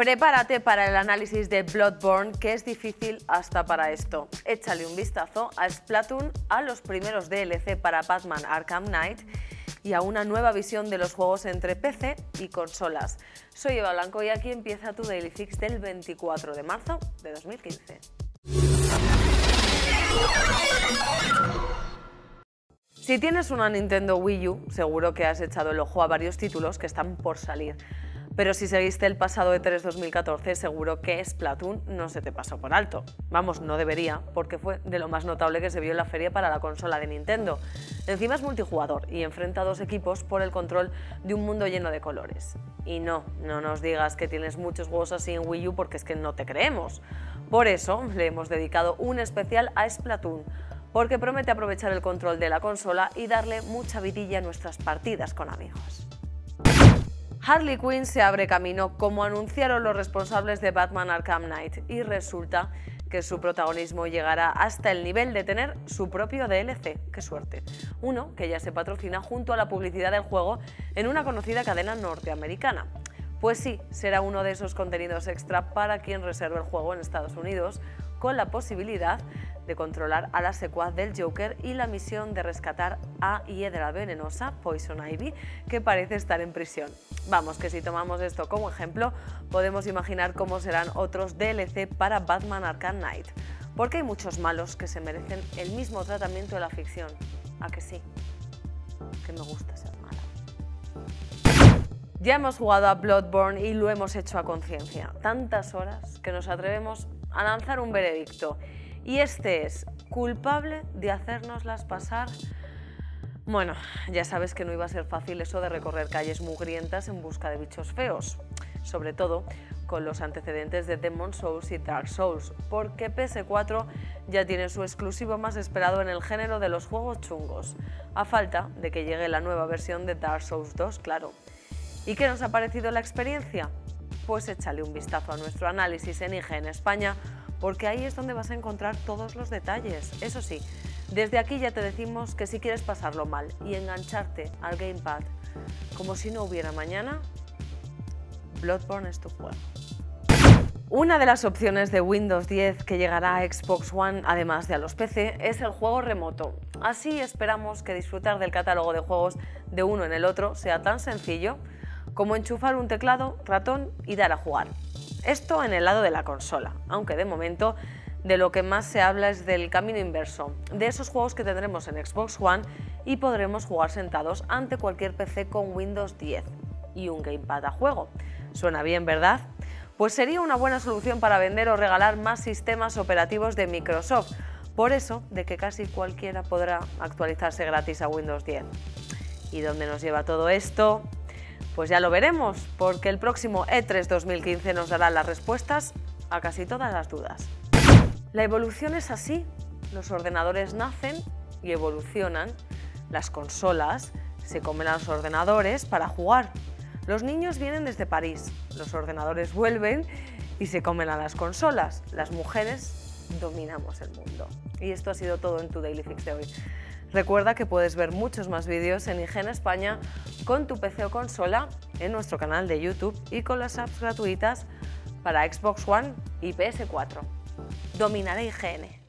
Prepárate para el análisis de Bloodborne, que es difícil hasta para esto. Échale un vistazo a Splatoon, a los primeros DLC para Batman Arkham Knight y a una nueva visión de los juegos entre PC y consolas. Soy Eva Blanco y aquí empieza tu Daily Fix del 24 de marzo de 2015. Si tienes una Nintendo Wii U, seguro que has echado el ojo a varios títulos que están por salir. Pero si seguiste el pasado E3 2014, seguro que Splatoon no se te pasó por alto. Vamos, no debería, porque fue de lo más notable que se vio en la feria para la consola de Nintendo. Encima es multijugador y enfrenta a dos equipos por el control de un mundo lleno de colores. Y no, no nos digas que tienes muchos juegos así en Wii U porque es que no te creemos. Por eso le hemos dedicado un especial a Splatoon, porque promete aprovechar el control de la consola y darle mucha vidilla a nuestras partidas con amigos. Harley Quinn se abre camino como anunciaron los responsables de Batman Arkham Knight y resulta que su protagonismo llegará hasta el nivel de tener su propio DLC, qué suerte, uno que ya se patrocina junto a la publicidad del juego en una conocida cadena norteamericana. Pues sí, será uno de esos contenidos extra para quien reserve el juego en Estados Unidos, con la posibilidad de controlar a la secuaz del Joker y la misión de rescatar a Hiedra Venenosa, Poison Ivy, que parece estar en prisión. Vamos, que si tomamos esto como ejemplo, podemos imaginar cómo serán otros DLC para Batman Arkham Knight, porque hay muchos malos que se merecen el mismo tratamiento de la ficción. ¿A que sí? Que me gusta ser mala. Ya hemos jugado a Bloodborne y lo hemos hecho a conciencia. Tantas horas que nos atrevemos a lanzar un veredicto y este es culpable de hacérnoslas pasar. Bueno, ya sabes que no iba a ser fácil eso de recorrer calles mugrientas en busca de bichos feos, sobre todo con los antecedentes de Demon Souls y Dark Souls, porque PS4 ya tiene su exclusivo más esperado en el género de los juegos chungos, a falta de que llegue la nueva versión de Dark Souls 2, claro. ¿Y qué nos ha parecido la experiencia? Pues échale un vistazo a nuestro análisis en IG en España porque ahí es donde vas a encontrar todos los detalles. Eso sí, desde aquí ya te decimos que si quieres pasarlo mal y engancharte al Gamepad como si no hubiera mañana, Bloodborne es tu juego. Una de las opciones de Windows 10 que llegará a Xbox One, además de a los PC, es el juego remoto. Así esperamos que disfrutar del catálogo de juegos de uno en el otro sea tan sencillo como enchufar un teclado, ratón y dar a jugar. Esto en el lado de la consola, aunque de momento de lo que más se habla es del camino inverso, de esos juegos que tendremos en Xbox One y podremos jugar sentados ante cualquier PC con Windows 10 y un gamepad a juego. Suena bien, ¿verdad? Pues sería una buena solución para vender o regalar más sistemas operativos de Microsoft, por eso de que casi cualquiera podrá actualizarse gratis a Windows 10. ¿Y dónde nos lleva todo esto? Pues ya lo veremos, porque el próximo E3 2015 nos dará las respuestas a casi todas las dudas. La evolución es así, los ordenadores nacen y evolucionan, las consolas se comen a los ordenadores para jugar. Los niños vienen desde París, los ordenadores vuelven y se comen a las consolas. Las mujeres dominamos el mundo. Y esto ha sido todo en tu Daily Fix de hoy. Recuerda que puedes ver muchos más vídeos en IGN España con tu PC o consola en nuestro canal de YouTube y con las apps gratuitas para Xbox One y PS4. Dominaré IGN.